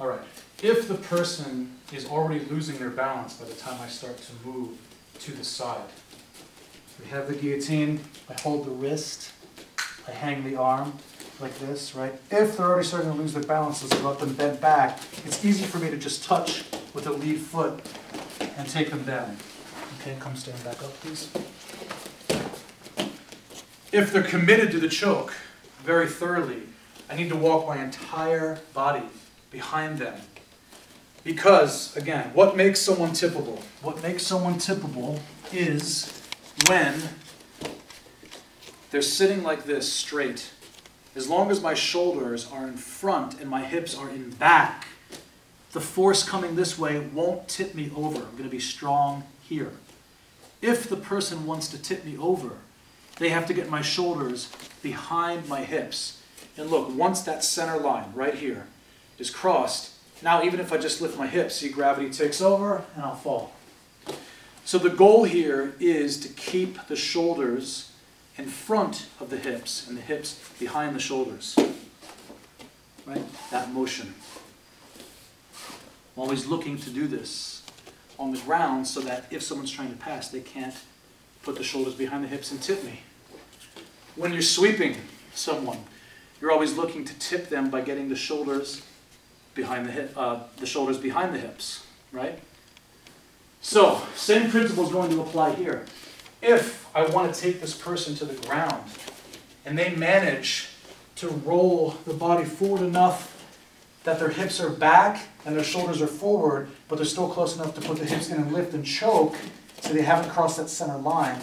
All right. If the person is already losing their balance by the time I start to move to the side, we have the guillotine, I hold the wrist, I hang the arm like this, right? If they're already starting to lose their balance as I let them bent back, it's easy for me to just touch with the lead foot and take them down. Okay, come stand back up, please. If they're committed to the choke very thoroughly, I need to walk my entire body behind them. Because, again, what makes someone tippable? What makes someone tippable is when they're sitting like this, straight. As long as my shoulders are in front and my hips are in back, the force coming this way won't tip me over. I'm going to be strong here. If the person wants to tip me over, they have to get my shoulders behind my hips. And look, once that center line right here is crossed, now even if I just lift my hips, see gravity takes over and I'll fall. So the goal here is to keep the shoulders in front of the hips and the hips behind the shoulders. Right? That motion. I'm always looking to do this on the ground so that if someone's trying to pass, they can't put the shoulders behind the hips and tip me. When you're sweeping someone, you're always looking to tip them by getting the shoulders behind the hip, uh, the shoulders behind the hips, right? So, same principle is going to apply here. If I want to take this person to the ground and they manage to roll the body forward enough that their hips are back and their shoulders are forward, but they're still close enough to put the hips in and lift and choke so they haven't crossed that center line,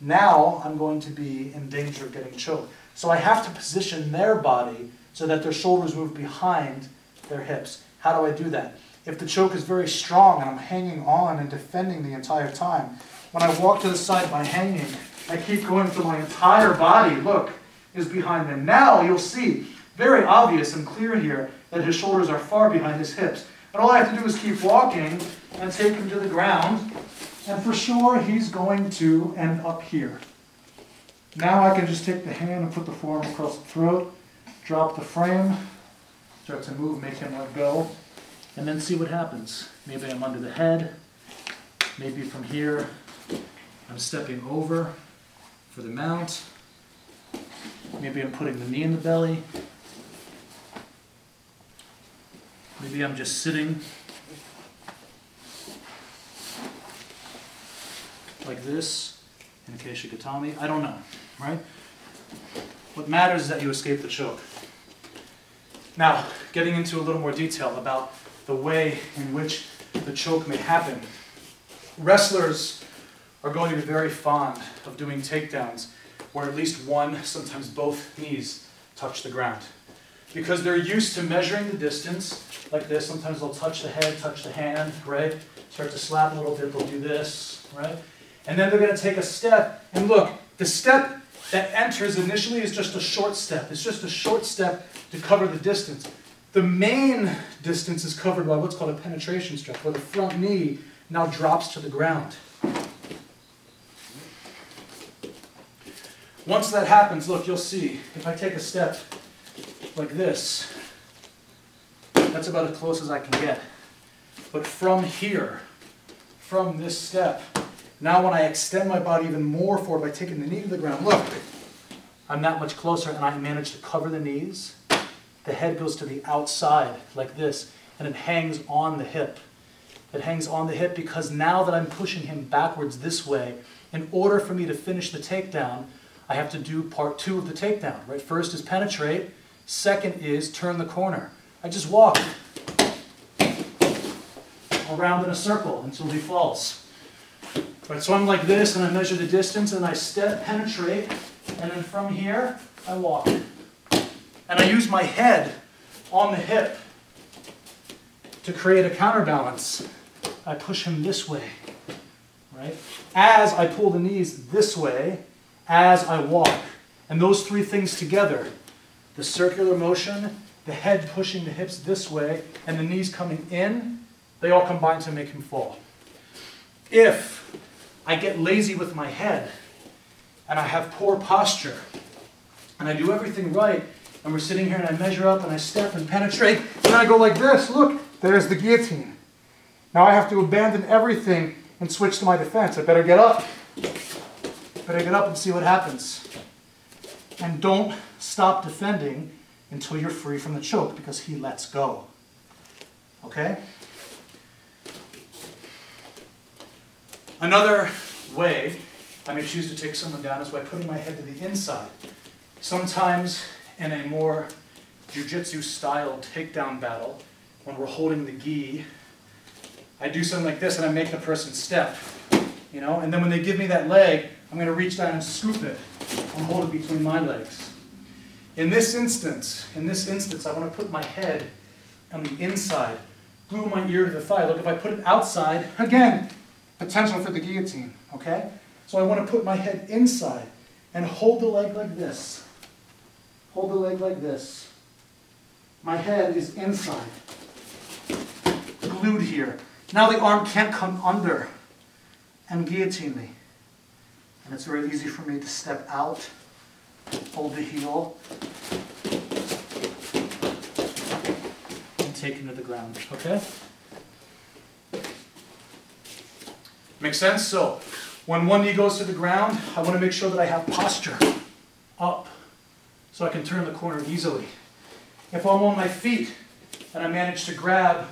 now I'm going to be in danger of getting choked. So I have to position their body so that their shoulders move behind their hips. How do I do that? If the choke is very strong and I'm hanging on and defending the entire time, when I walk to the side by hanging, I keep going through my entire body, look, is behind them. Now you'll see, very obvious and clear here, that his shoulders are far behind his hips. And all I have to do is keep walking and take him to the ground, and for sure he's going to end up here. Now I can just take the hand and put the forearm across the throat, drop the frame, start to move, make him let go, and then see what happens. Maybe I'm under the head, maybe from here I'm stepping over for the mount, maybe I'm putting the knee in the belly, maybe I'm just sitting like this in Kesa Gatame. I don't know, right? What matters is that you escape the choke. Now, getting into a little more detail about the way in which the choke may happen. Wrestlers are going to be very fond of doing takedowns where at least one, sometimes both knees touch the ground. Because they're used to measuring the distance like this. Sometimes they'll touch the head, touch the hand, right? Start to slap a little bit, they'll do this, right? And then they're going to take a step. And look, the step that enters initially is just a short step. It's just a short step to cover the distance. The main distance is covered by what's called a penetration step, where the front knee now drops to the ground. Once that happens, look, you'll see, if I take a step like this, that's about as close as I can get. But from here, from this step, now when I extend my body even more forward by taking the knee to the ground, look, I'm that much closer and I manage to cover the knees. The head goes to the outside like this and it hangs on the hip. It hangs on the hip because now that I'm pushing him backwards this way, in order for me to finish the takedown, I have to do part two of the takedown, right? First is penetrate, second is turn the corner. I just walk around in a circle until he falls. Right, so I'm like this, and I measure the distance, and I step, penetrate, and then from here, I walk. And I use my head on the hip to create a counterbalance. I push him this way, right? As I pull the knees this way, as I walk. And those three things together, the circular motion, the head pushing the hips this way, and the knees coming in, they all combine to make him fall. If I get lazy with my head, and I have poor posture, and I do everything right, and we're sitting here and I measure up and I step and penetrate, and I go like this, look, there's the guillotine. Now I have to abandon everything and switch to my defense. I better get up. Better get up and see what happens. And don't stop defending until you're free from the choke because he lets go. Okay? Another way I may choose to take someone down is by putting my head to the inside. Sometimes in a more jujitsu style takedown battle, when we're holding the gi, I do something like this and I make the person step. You know, and then when they give me that leg, I'm going to reach down and scoop it and hold it between my legs. In this instance, in this instance, I want to put my head on the inside, glue my ear to the thigh. Look, if I put it outside, again, potential for the guillotine, okay? So I want to put my head inside and hold the leg like this. Hold the leg like this. My head is inside, glued here. Now the arm can't come under and guillotine me. And it's very easy for me to step out, hold the heel, and take him to the ground, okay? Make sense? So, when one knee goes to the ground, I want to make sure that I have posture up so I can turn the corner easily. If I'm on my feet and I manage to grab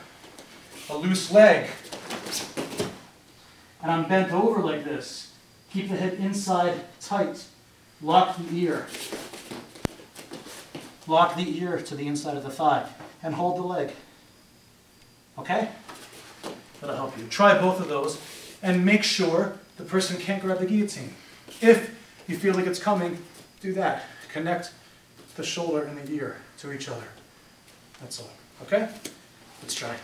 a loose leg and I'm bent over like this, keep the head inside tight, lock the ear. Lock the ear to the inside of the thigh and hold the leg. Okay? That'll help you. Try both of those and make sure the person can't grab the guillotine. If you feel like it's coming, do that. Connect the shoulder and the ear to each other. That's all. Okay? Let's try.